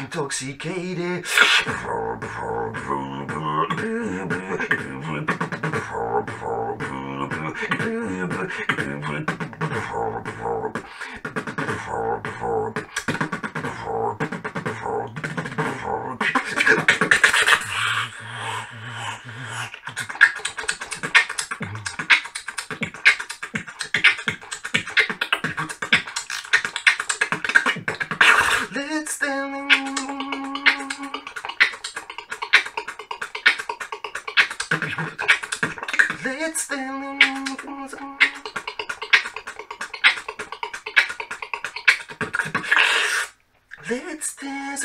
Intoxicated. Let's. Let's dance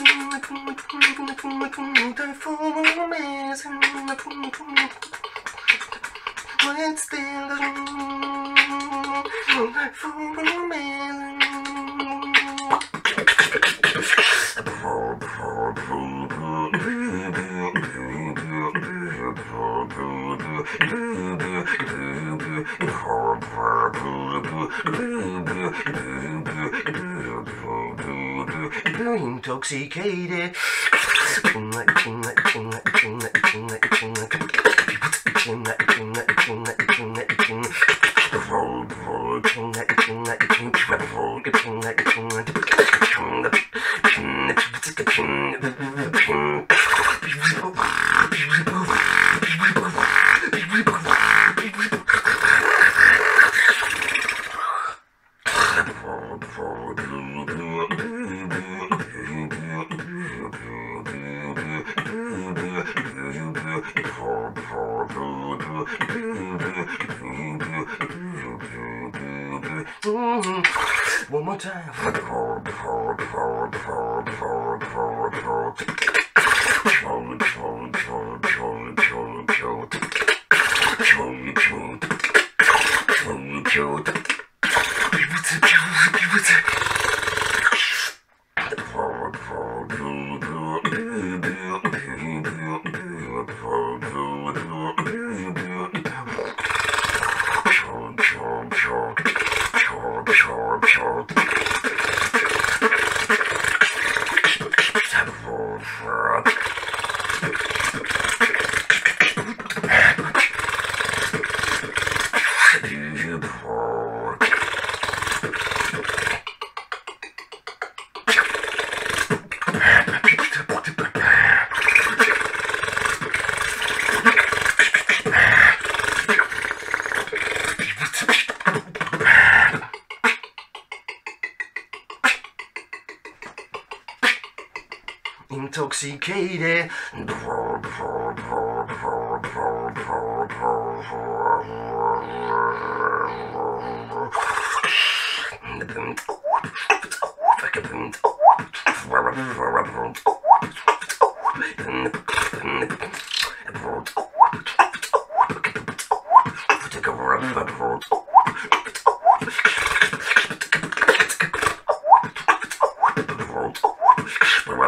for romance. Let's dance for romance. Intoxicated. One more time. for Intoxicated.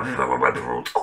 Anna Wadrut.